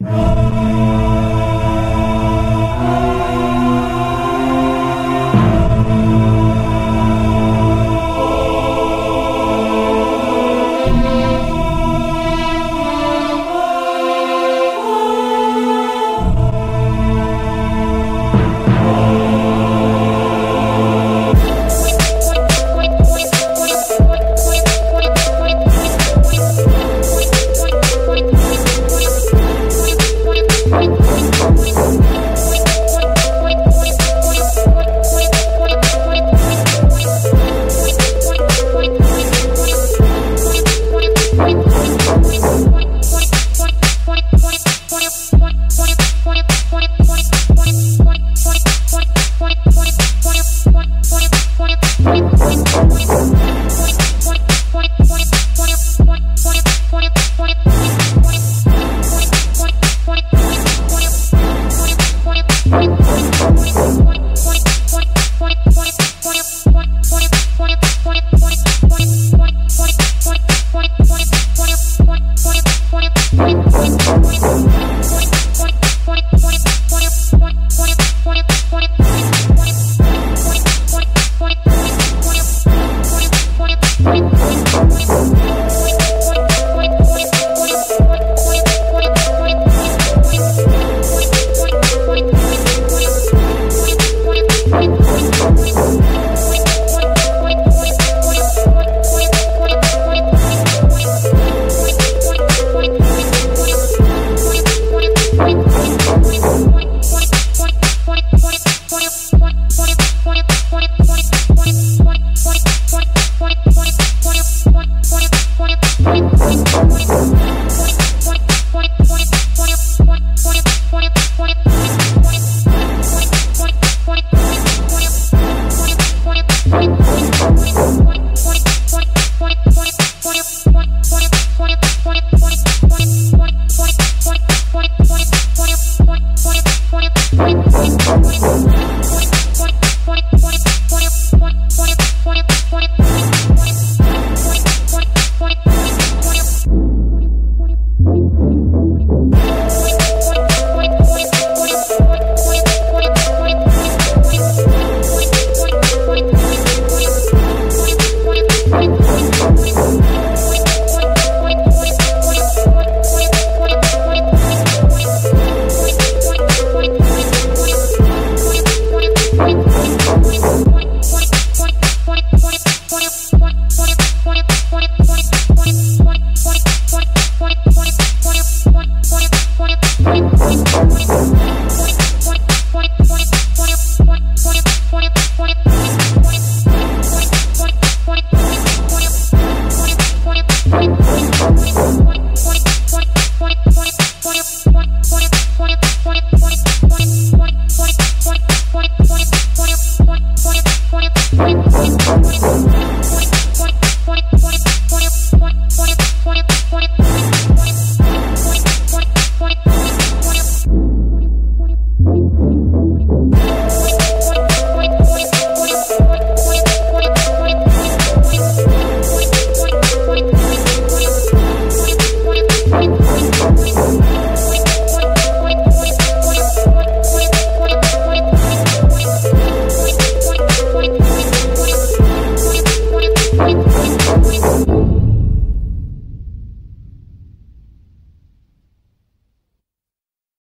Bye. Thank.